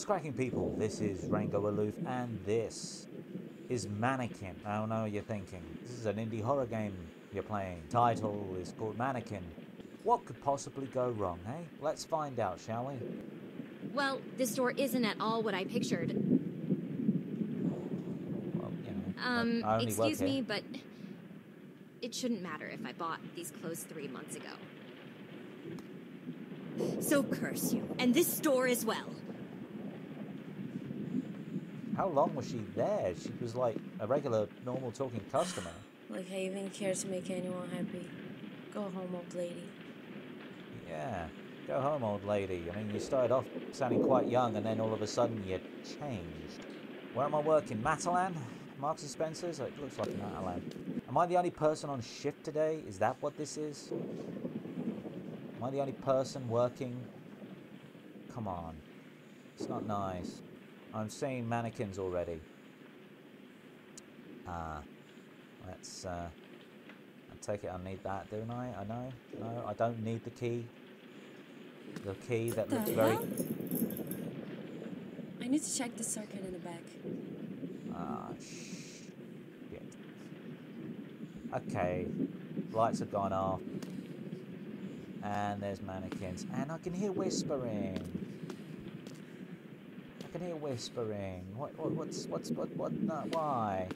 What's cracking, people? This is Rango Aloof, and this is Mannequin. I don't know you're thinking. This is an indie horror game you're playing. Title is called Mannequin. What could possibly go wrong, eh? Let's find out, shall we? Well, this store isn't at all what I pictured. Well, you know, Um, I only work excuse me, but it shouldn't matter if I bought these clothes three months ago. So curse you, and this store as well. How long was she there? She was like a regular, normal talking customer. Like I even care to make anyone happy. Go home, old lady. Yeah. Go home, old lady. I mean, you started off sounding quite young, and then all of a sudden you changed. Where am I working? Matalan? Marks and Spencer's? It looks like Matalan. Am I the only person on shift today? Is that what this is? Am I the only person working? Come on. It's not nice. I'm seeing mannequins already. Ah. Let's, uh... I take it I need that, don't I? I know? No, I don't need the key. The key that looks very... I need to check the circuit in the back. Ah, shit. Okay, lights have gone off. And there's mannequins. And I can hear whispering. I can hear whispering. What, what what's, what's, what, what, no, why?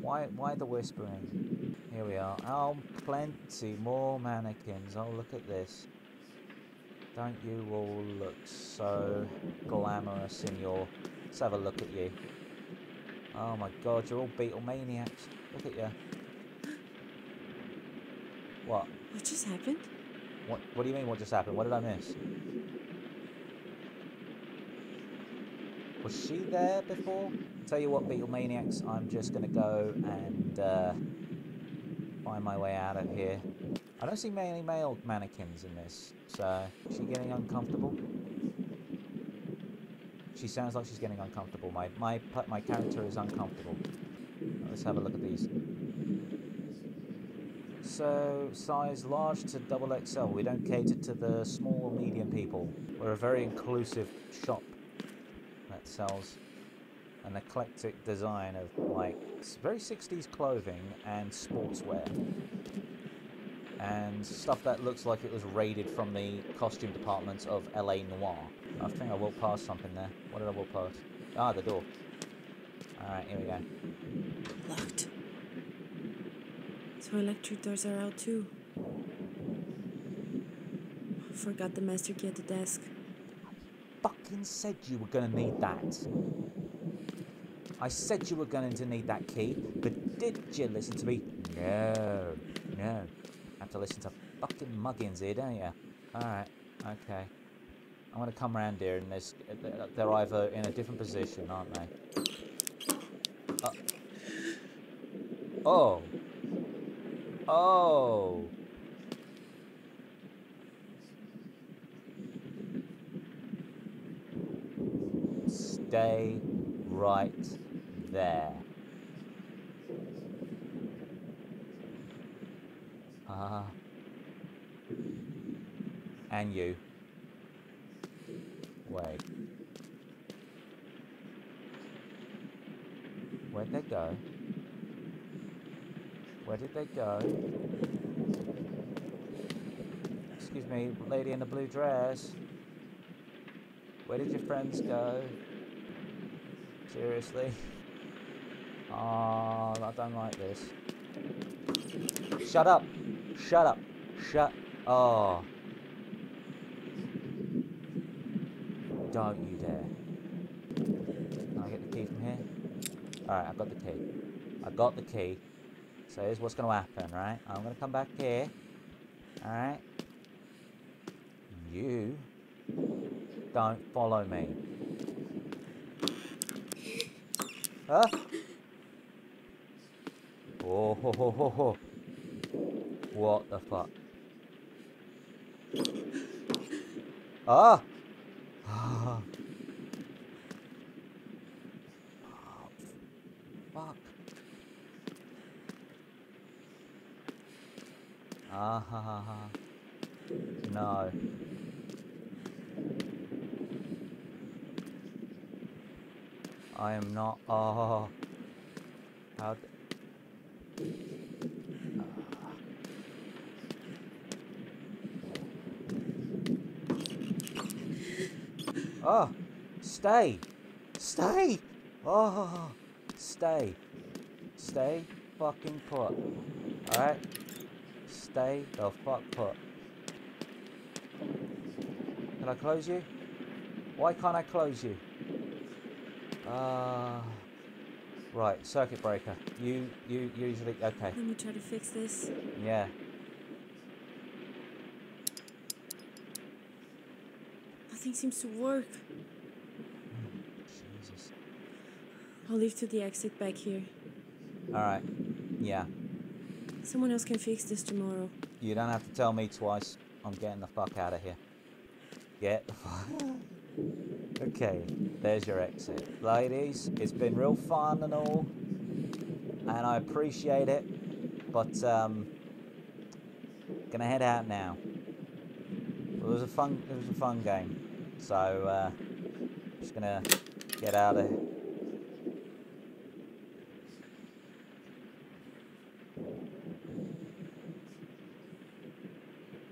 Why, why the whispering? Here we are. Oh, plenty more mannequins. Oh, look at this. Don't you all look so glamorous in your... Let's have a look at you. Oh my god, you're all Beatlemaniacs. Look at you. What? What just happened? What, what do you mean what just happened? What did I miss? Was she there before? Tell you what, Beatlemaniacs, I'm just gonna go and uh, find my way out of here. I don't see many male mannequins in this, so is she getting uncomfortable? She sounds like she's getting uncomfortable. My my my character is uncomfortable. Let's have a look at these. So size large to double XL. We don't cater to the small or medium people. We're a very inclusive shop that sells an eclectic design of like very 60s clothing and sportswear and stuff that looks like it was raided from the costume departments of LA Noire. I think I walked past something there. What did I walk past? Ah, the door. Alright, here we go. Locked. So electric doors are out too. Forgot the master key at the desk. Fucking said you were gonna need that. I said you were going to need that key, but did you listen to me? No, no. Have to listen to fucking muggins here, don't you? Alright, okay. I'm gonna come around here and there's, they're either in a different position, aren't they? Uh, oh. Oh. Stay right there. Ah. and you. Wait. Where'd they go? Where did they go? Excuse me, lady in the blue dress. Where did your friends go? Seriously? Oh, I don't like this. Shut up! Shut up! Shut. Oh. Don't you dare. Can I get the key from here? Alright, I've got the key. I got the key. So here's what's going to happen, right? I'm going to come back here. Alright? You don't follow me. Huh? Oh, ho, ho, ho, ho. What the fuck? Ah! Ah. Fuck. Ah ha ha ha. No. I am not. Oh. How. d- ah. Oh, stay, stay. Oh, stay, stay, fucking put. All right, stay the fuck put. Can I close you? Why can't I close you? Uh, right, circuit breaker. You, you usually okay? Let me try to fix this. Yeah. Nothing seems to work. Jesus. I'll leave to the exit back here. All right. Yeah. Someone else can fix this tomorrow. You don't have to tell me twice. I'm getting the fuck out of here. Get the fuck. okay, there's your exit. Ladies, it's been real fun and all, and I appreciate it, but um, gonna head out now. It was a fun, it was a fun game, so uh, just gonna get out of here.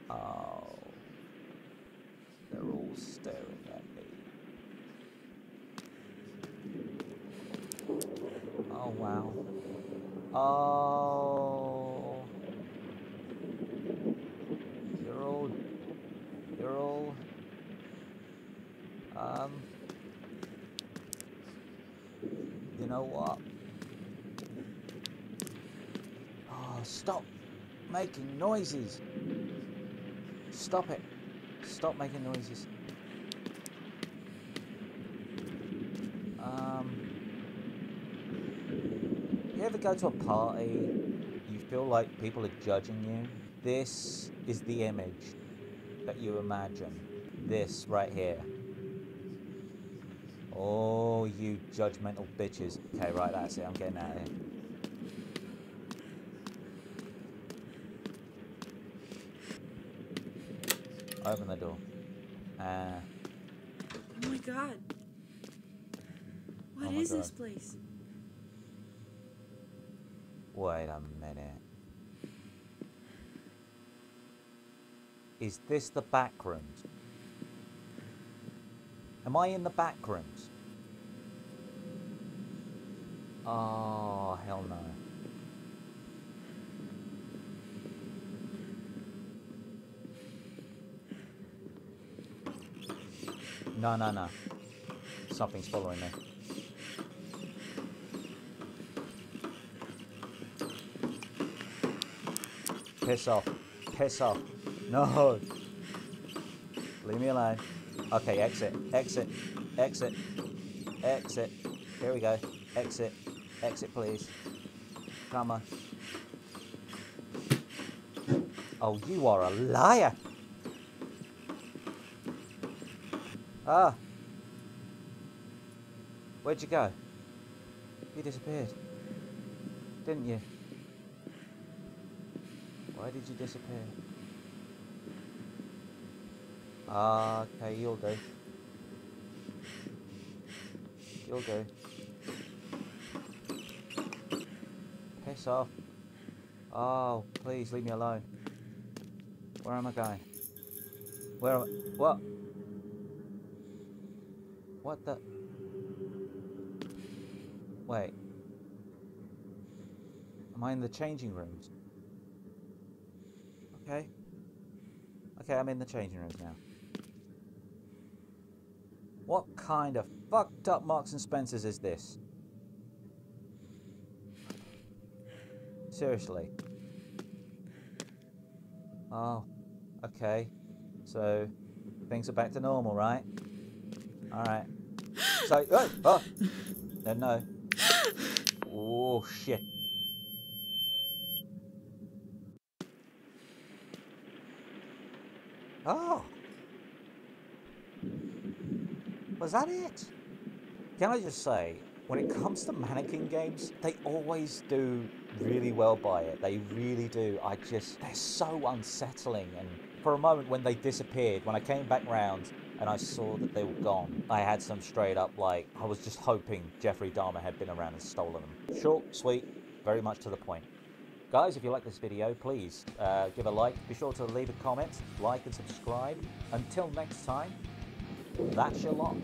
Oh. They're all staring at me. Oh wow. Oh. You're all. Um. You know what? Oh, stop making noises. Stop it. Stop making noises. Um, you ever go to a party, you feel like people are judging you? This is the image that you imagine. This right here. Oh, you judgmental bitches. Okay, right, that's it. I'm getting out of here. Open the door. Uh, Oh my god. What Oh my is this place? Wait a minute. Is this the back rooms? Am I in the back rooms? Oh, hell no. No, no, no. Something's following me. Piss off. Piss off. No. Leave me alone. Okay, exit. Exit. Exit. Exit. Here we go. Exit. Exit, please. Come on. Oh, you are a liar. Ah. Where'd you go? You disappeared. Didn't you? Why did you disappear? Ah, okay, you'll do. You'll do. Piss off. Oh, please leave me alone. Where am I going? Where am I? What? What the? Wait. Am I in the changing rooms? Okay. Okay, I'm in the changing rooms now. What kind of fucked up Marks and Spencers is this? Seriously. Oh, okay. So, things are back to normal, right? Alright. So, oh, oh! No, no. Oh, shit. Oh. Was that it? Can I just say, when it comes to mannequin games, they always do really well by it. They really do. I just, they're so unsettling and for a moment when they disappeared, when I came back round and I saw that they were gone, I had some straight up like, I was just hoping Jeffrey Dahmer had been around and stolen them. Short, sweet, very much to the point. Guys, if you like this video, please uh, give a like. Be sure to leave a comment, like and subscribe. Until next time, that's your lot.